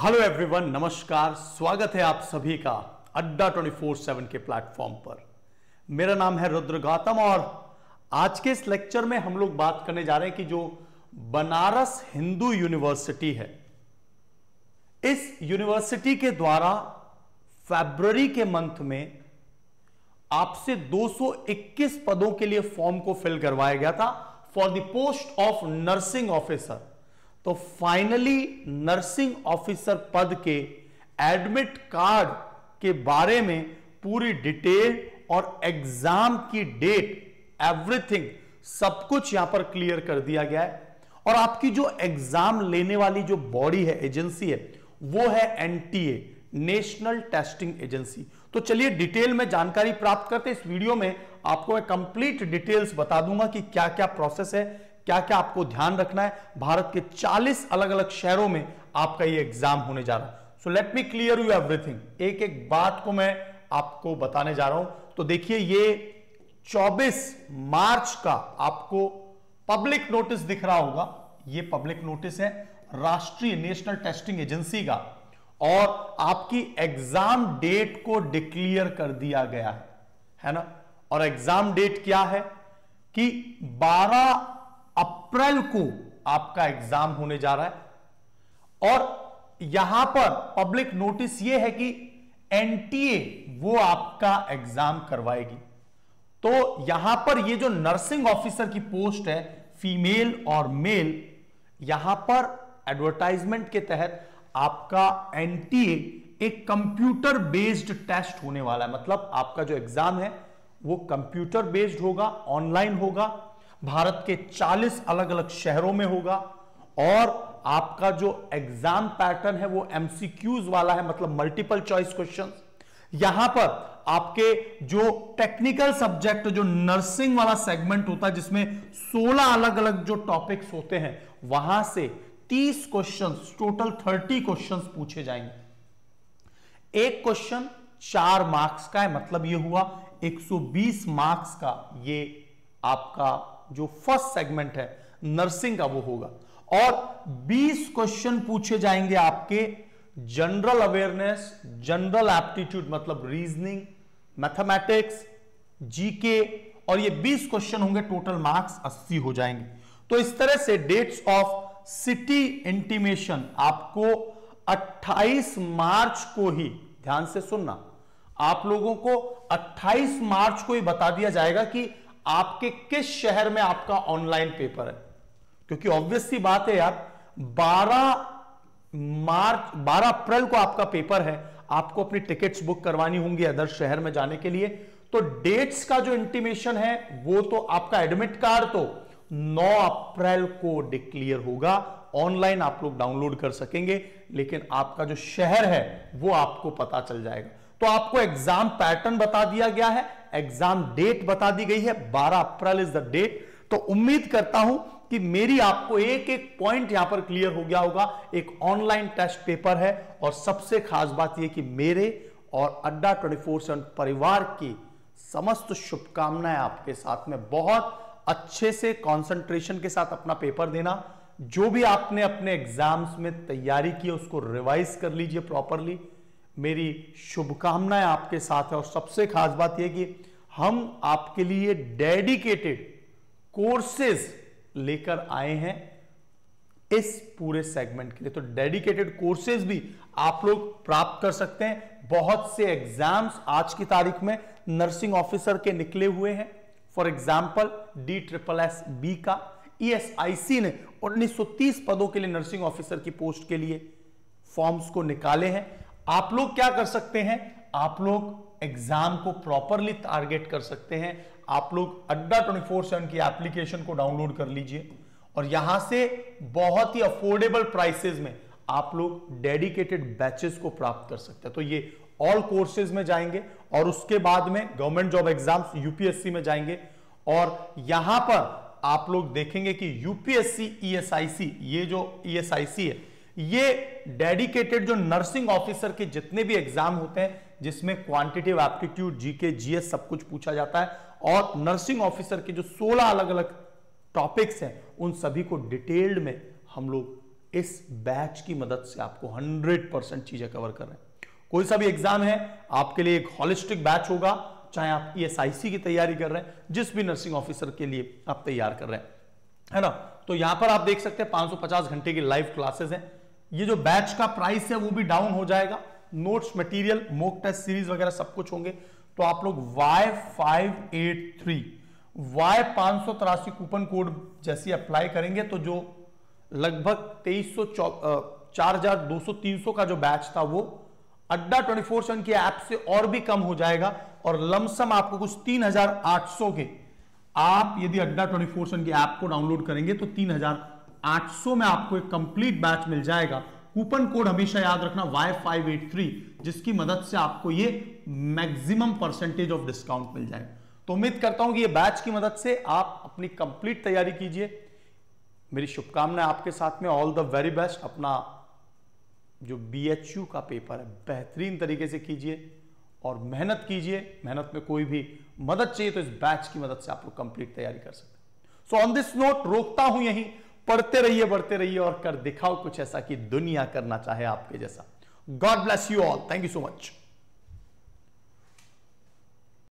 Hello everyone नमस्कार, स्वागत है आप सभी का अड्डा 24/7 के प्लेटफॉर्म पर। मेरा नाम है रुद्र गौतम और आज के इस लेक्चर में हम लोग बात करने जा रहे हैं कि जो बनारस हिंदू यूनिवर्सिटी है, इस यूनिवर्सिटी के द्वारा फैब्रवरी के मंथ में आपसे 221 पदों के लिए फॉर्म को फिल करवाया गया था for the post of nursing officer तो फाइनली नर्सिंग ऑफिसर पद के एडमिट कार्ड के बारे में पूरी डिटेल और एग्ज़ाम की डेट एवरीथिंग सब कुछ यहाँ पर क्लियर कर दिया गया है। और आपकी जो एग्ज़ाम लेने वाली जो बॉडी है एजेंसी है, वो है एनटीए नेशनल टेस्टिंग एजेंसी तो चलिए डिटेल में जानकारी प्राप्त करते इस वीडियो में आपको मैं कंप्लीट डिटेल्स बता दूँगा कि क्या क्या प्रोसेस है क्या क्या आपको ध्यान रखना है? भारत के 40 अलग अलग शहरों में आपका ये एग्ज़ाम होने जा रहा है। So let me clear you everything एक एक बात को मैं आपको बताने जा रहा हूँ। तो देखिए, ये 24 मार्च का आपको पब्लिक नोटिस दिख रहा होगा। ये पब्लिक नोटिस है राष्ट्रीय नेशनल टेस्टिंग एजेंसी का। और आपकी एग्ज़ाम डेट को डिक्लेयर कर दिया गया है। है ना? और एग्ज़ाम डेट क्या है? कि 12 अप्रैल को आपका एग्ज़ाम होने जा रहा है। और यहाँ पर पब्लिक नोटिस यह है कि एनटीए वो आपका एग्ज़ाम करवाएगी। तो यहाँ पर ये जो नर्सिंग ऑफिसर की पोस्ट है, फीमेल और मेल, यहाँ पर एडवर्टाइजमेंट के तहत आपका एनटीए एक कंप्यूटर बेस्ड टेस्ट होने वाला है। मतलब आपका जो एग्ज़ाम है, वो कंप्यूटर बेस्ड होगा, ऑनलाइन होगा भारत के 40 अलग अलग शहरों में होगा और आपका जो एग्ज़ाम पैटर्न है वो एमसीक्यूज वाला है मतलब मल्टीपल चॉइस क्वेश्चन यहाँ पर आपके जो टेक्निकल सब्जेक्ट जो नर्सिंग वाला सेगमेंट होता है, जिसमें 16 अलग अलग जो टॉपिक्स होते हैं, वहाँ से 30 क्वेश्चंस टोटल 30 क्वेश्चंस पूछे जाएँगे। एक क्वेश्चन चार मार्क्स का है मतलब ये हुआ 120 मार्क्स का, ये आपका जो फ़र्स्ट सेगमेंट है, नर्सिंग का वो होगा। और 20 क्वेश्चन पूछे जाएँगे आपके, जनरल अवेयरनेस, जनरल एप्टीट्यूड मतलब रीजनिंग, मैथमेटिक्स जीके और ये 20 क्वेश्चन होंगे, टोटल मार्क्स 80 हो जाएँगे। तो इस तरह से डेट्स ऑफ़ सिटी इंटीमेशन आपको 28 मार्च को ही, ध्यान से सुनना, आप लोगों को 28 मार्च को ही बता दिया जाएगा कि आपके किस शहर में आपका ऑनलाइन पेपर है? क्योंकि ऑब्वियस सी बात है यार 12 मार्च 12 अप्रैल को आपका पेपर है। आपको अपनी टिकट्स बुक करवानी होंगी अदर शहर में जाने के लिए। तो डेट्स का जो इंटीमेशन है, वो तो आपका एडमिट कार्ड तो 9 अप्रैल को डिक्लेयर होगा। ऑनलाइन आप लोग डाउनलोड कर सकेंगे, लेकिन आपका जो शहर है, वो आपको पता चल जाएगा। तो आपको एग्ज़ाम पैटर्न बता दिया गया है। एग्ज़ाम डेट बता दी गई है 12 अप्रैल इज़ द डेट तो उम्मीद करता हूँ कि मेरी आपको एक एक पॉइंट यहाँ पर क्लियर हो गया होगा। एक ऑनलाइन टेस्ट पेपर है और सबसे खास बात यह कि मेरे और अड्डा ट्वेंटी फोर सेवन परिवार की समस्त शुभकामनाएँ आपके साथ में। बहुत अच्छे से कंसंट्रेशन के साथ अपना पेपर देना। जो भी आपने अपने एग्ज़ाम्स में तैयारी की उसको रिवाइज कर लीजिए प्रॉपरली मेरी शुभकामनाएँ आपके साथ है और सबसे खास बात यह कि हम आपके लिए डेडिकेटेड कोर्सेज लेकर आए हैं इस पूरे सेगमेंट के लिए। तो डेडिकेटेड कोर्सेज भी आप लोग प्राप्त कर सकते हैं। बहुत से एग्ज़ाम्स आज की तारीख में नर्सिंग ऑफिसर के निकले हुए हैं। For example, D triple S B का ईएसआईसी e ने 1930 पदों के लिए नर्सिंग ऑफिसर की पोस्ट के लिए फॉर्म्स को निकाले हैं। आप लोग क्या कर सकते हैं? आप लोग एग्ज़ाम को प्रॉपरली टारगेट कर सकते हैं। आप लोग अड्डा ट्वेंटी फोर सेवन की एप्लीकेशन को डाउनलोड कर लीजिए। और यहाँ से बहुत ही अफोर्डेबल प्राइसेस में आप लोग डेडिकेटेड बैचेस को प्राप्त कर सकते हैं। तो ये ऑल कोर्सेज में जाएँगे और उसके बाद में गवर्नमेंट जॉब एग्ज़ाम्स यूपीएससी में जाएँगे। और यहाँ पर आप लोग देखेंगे कि यूपीएससी ईएसआईसी ये जो ईएसआईसी है ये डेडिकेटेड जो नर्सिंग ऑफिसर के जितने भी एग्ज़ाम होते हैं, जिसमें क्वांटिटिव एप्टीट्यूड, जीके, जीएस सब कुछ पूछा जाता है, और नर्सिंग ऑफिसर के जो 16 अलग अलग टॉपिक्स हैं, उन सभी को डिटेल्ड में हम लोग इस बैच की मदद से आपको 100 परसेंट चीज़ें कवर कर रहे हैं। कोई सा भी एग्ज़ाम है, आपके लिए एक हॉलिस्टिक बैच होगा, चाहे आप ईएसआईसी की तैयारी कर रहे हैं, जिस भी नर्सिंग ऑफिसर के लिए आप तैयार कर रहे हैं। है ना? तो यहाँ पर आप देख सकते हैं 550 घंटे की लाइव क्लासेस हैं। ये जो बैच का प्राइस है, वो भी डाउन हो जाएगा। Notes material mock test series वगैरह सब कुछ होंगे। तो आप लोग Y five eight three Y पाँच सौ तिरासी कूपन कोड जैसे अप्लाई करेंगे तो जो लगभग तेईस सौ चार हज़ार दो सौ तीन सौ का जो बैच था वो, अड्डा ट्वेंटी फोर सेवन की ऐप से और भी कम हो जाएगा और लमसम आपको कुछ तीन हज़ार आठ सौ के आप यदि अड्डा ट्वेंटी फोर सेवन की ऐप को डाउनलोड करेंगे तो तीन हज़ार आठ सौ में आपको एक कंप्लीट बैच मिल जाएगा। कूपन कोड हमेशा याद रखना वाई फाइव एट थ्री जिसकी मदद से आपको ये मैक्सिमम परसेंटेज ऑफ़ डिस्काउंट मिल जाएगा तो उम्मीद करता हूँ कि ये बैच की मदद से आप अपनी कंप्लीट तैयारी कीजिए। मेरी शुभकामनाएँ आपके साथ में। ऑल द वेरी बेस्ट अपना जो BHU का पेपर है, बेहतरीन तरीके से कीजिए और मेहनत कीजिए। मेहनत में कोई भी मदद चाहिए तो इस बैच की मदद से आप लोग कंप्लीट तैयारी कर सकते हैं। सो ऑन दिस नोट रोकता हूँ यहीं। पढ़ते रहिए, बढ़ते रहिए और कर दिखाओ कुछ ऐसा कि दुनिया करना चाहे आपके जैसा। God bless you all thank you so much